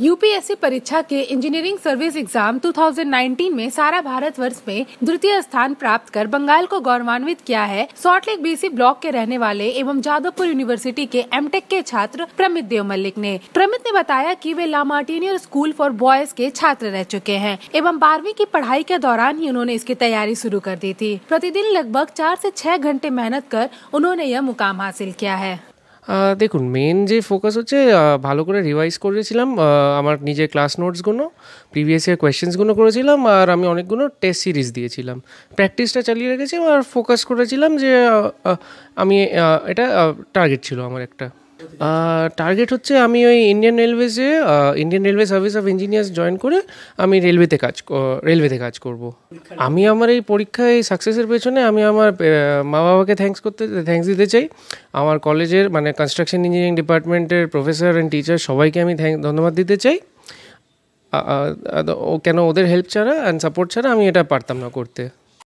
UPSC परीक्षा के engineering service exam 2019 में सारा भारत वर्ष में द्वितीय स्थान प्राप्त कर बंगाल को गौरवान्वित किया है। सॉल्टलेक बीसी ब्लॉक के रहने वाले एवं जादवपुर यूनिवर्सिटी के एमटेक के छात्र प्रमित देव मल्लिक ने। प्रमित ने बताया कि वे La Martiniere school for boys के छात्र रह चुके हैं एवं बारहवीं की पढ़ाई के दौरान ही उन्होंने इसकी तैयारी शुरू कर दी थी। प्रतिदिन लगभग चार ऐसी छह घंटे मेहनत कर उन्होंने यह मुकाम हासिल किया है। দেখুন মেন যে ফোকাস হচ্ছে ভালো করে রিভাইজ করেছিলাম আমার নিজের ক্লাস নোটসগুলো প্রিভিয়াস ইয়ার কোয়েশ্চেন্সগুলো করেছিলাম, আর আমি অনেকগুলো টেস্ট সিরিজ দিয়েছিলাম। প্র্যাকটিসটা চালিয়ে রেখেছি আর ফোকাস করেছিলাম যে আমি এটা টার্গেট ছিল আমার একটা। টার্গেট হচ্ছে আমি ওই Indian রেলওয়েজে Indian Railway Service of Engineers join করে আমি রেলওয়েতে কাজ রেলওয়েতে কাজ করব। আমি আমার এই পরীক্ষায় সাকসেসের পেছনে আমি আমার মা বাবাকে থ্যাঙ্কস করতে থ্যাঙ্কস দিতে চাই। আমার কলেজের মানে কনস্ট্রাকশন ইঞ্জিনিয়ারিং ডিপার্টমেন্টের প্রফেসর অ্যান্ড টিচার সবাইকে আমি থ্যাঙ্ক ধন্যবাদ দিতে চাই। কেন ওদের হেল্প ছাড়া অ্যান্ড সাপোর্ট ছাড়া আমি এটা পারতাম না করতে।